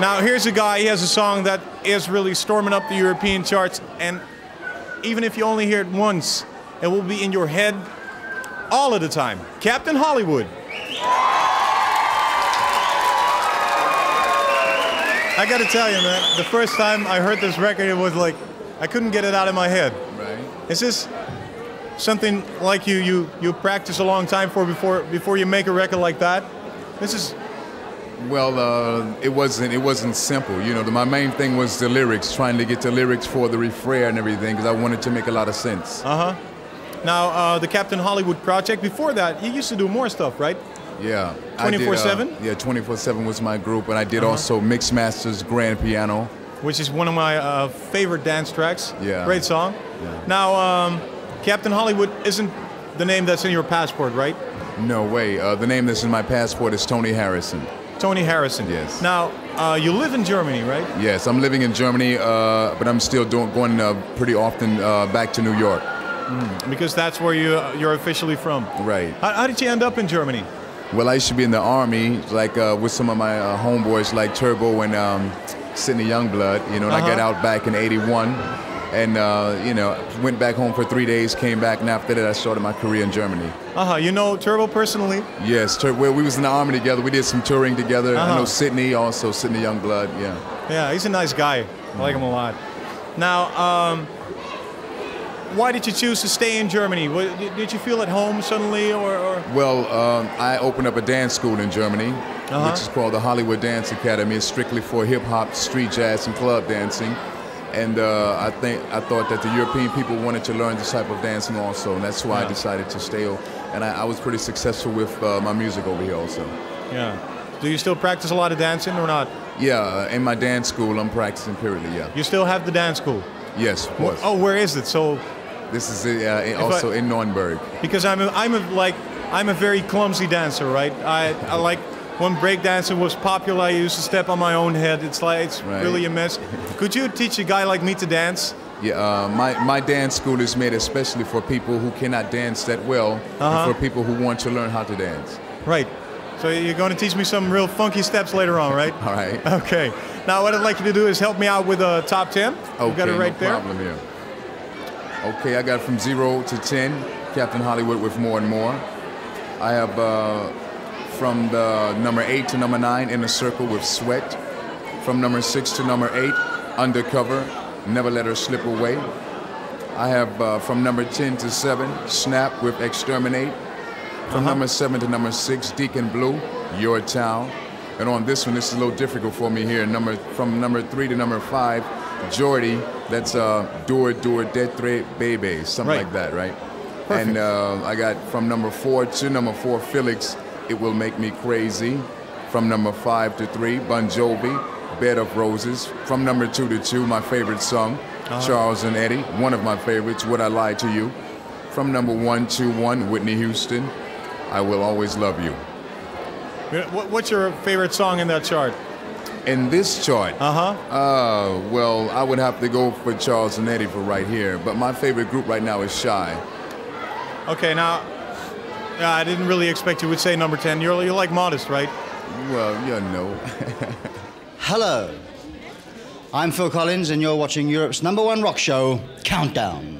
Now, here's a guy, he has a song that is really storming up the European charts, and even if you only hear it once, it will be in your head all of the time. Captain Hollywood. I gotta tell you, man, the first time I heard this record, it was like, I couldn't get it out of my head. Right. Is this something like you, you, you practice a long time for before, before you make a record like that? This is Well, uh, it wasn't. It wasn't simple. You know, the, my main thing was the lyrics, trying to get the lyrics for the refrain and everything, because I wanted to make a lot of sense. Uh huh. Now, uh, the Captain Hollywood project, before that, you used to do more stuff, right? Yeah. Uh, 24/7? Yeah, 24/7 was my group, and I did Uh-huh. also Mix Masters Grand Piano. Which is one of my uh, favorite dance tracks. Yeah. Great song. Yeah. Now, um, Captain Hollywood isn't the name that's in your passport, right? No way. Uh, the name that's in my passport is Tony Harrison. Tony Harrison. Yes. Now, uh, you live in Germany, right? Yes, I'm living in Germany, uh, but I'm still doing, going uh, pretty often uh, back to New York. Because that's where you, you're officially from. Right. How, how did you end up in Germany? Well, I used to be in the army, like uh, with some of my uh, homeboys, like Turbo and um, Sidney Youngblood. You know, and I got Uh-huh. out back in '81, and uh, you know, went back home for three days, came back, and after that, I started my career in Germany. Uh huh. You know Turbo personally? Yes, Tur- well, we was in the army together. We did some touring together. I Uh-huh. know Sidney, also Sidney Youngblood. Yeah. Yeah, he's a nice guy. I like him a lot. Now, um, why did you choose to stay in Germany? Did did you feel at home suddenly, or, or Well, um, I opened up a dance school in Germany, Uh-huh. which is called the Hollywood Dance Academy. It's strictly for hip hop, street jazz, and club dancing. And uh, I think I thought that the European people wanted to learn this type of dancing also, and that's why Yeah. I decided to stay. And I, I was pretty successful with uh, my music over here also. yeah? Do you still practice a lot of dancing or not? Yeah, in my dance school, I'm practicing periodly. Yeah. You still have the dance school. Yes, of course. Oh, where is it? So, This is uh, in- I- also in Nuremberg. because I'm a, I'm a, like I'm a very clumsy dancer, right? I, I like when breakdancing was popular. I used to step on my own head. It's like it's Right. really a mess. Could you teach a guy like me to dance? Yeah, uh, my, my dance school is made especially for people who cannot dance that well, Uh-huh. and for people who want to learn how to dance. Right. So you're going to teach me some real funky steps later on, right? All right. Okay. Now what I'd like you to do is help me out with a top ten. Okay, you got it right no there. problem here. Okay, I got from zero to ten. Captain Hollywood with more and more. I have uh, from the number eight to number nine Inner Circle with sweat. From number six to number eight, undercover. Never let her slip away. I have uh, from number ten to seven, snap with exterminate. From number seven to number six, Deacon Blue, Your Town. And on this one, this is a little difficult for me here. Number from number three to number five, Jordy. That's uh, Do It, Do It, Dead Thread, Baby, something Right. like that, right? Perfect. And uh, I got from number four to number four, Felix. It will make me crazy. From number five to three, Bon Jovi, Bed of Roses. From number two to two, my favorite song, Charles and Eddie. One of my favorites, Would I Lie to You? From number one to one, Whitney Houston, I Will Always Love You. What's your favorite song in that chart? In this chart, Uh huh. uh, well, I would have to go for Charles and Eddie for right here. But my favorite group right now is Shai. Okay. Now, I didn't really expect you would say number ten. You're you're like modest, right? Well, you know. Hello. I'm Phil Collins, and you're watching Europe's number one rock show, Countdown.